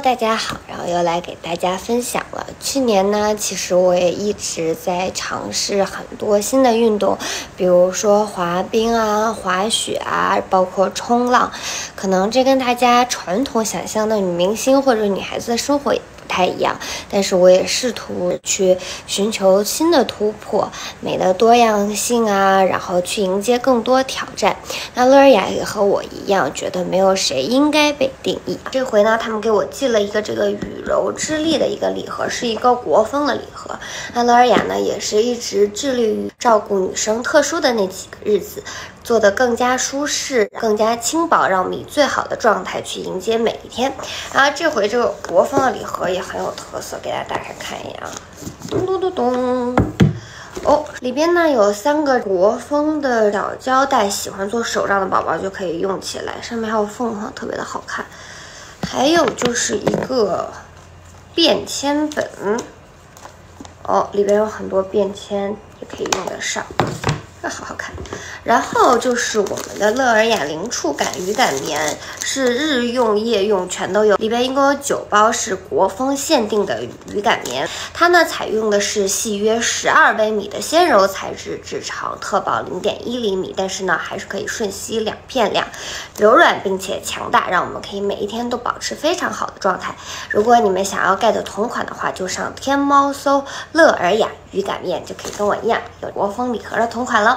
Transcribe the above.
大家好，然后又来给大家分享了。去年呢，其实我也一直在尝试很多新的运动，比如说滑冰啊、滑雪啊，包括冲浪。可能这跟大家传统想象的女明星或者女孩子的生活。不太一样，但是我也试图去寻求新的突破，美的多样性啊，然后去迎接更多挑战。那乐尔雅也和我一样，觉得没有谁应该被定义。这回呢，他们给我寄了一个这个雨柔之力的一个礼盒，是一个国风的礼盒。那乐尔雅呢，也是一直致力于照顾女生特殊的那几个日子。做的更加舒适，更加轻薄，让我们以最好的状态去迎接每一天。然后这回这个国风的礼盒也很有特色，给大家打开看一眼啊！咚咚咚咚，哦，里边呢有三个国风的小胶带，喜欢做手账的宝宝就可以用起来。上面还有凤凰，特别的好看。还有就是一个便签本，哦，里边有很多便签，也可以用得上。那好好看，然后就是我们的乐尔雅零触感鱼感棉，是日用夜用全都有，里边一共有九包，是国风限定的鱼感棉。它呢采用的是细约十二微米的纤柔材质制成，特薄零点一厘米，但是呢还是可以瞬吸两片量，柔软并且强大，让我们可以每一天都保持非常好的状态。如果你们想要 get 同款的话，就上天猫搜乐尔雅鱼感面，就可以跟我一样有国风礼盒的同款了。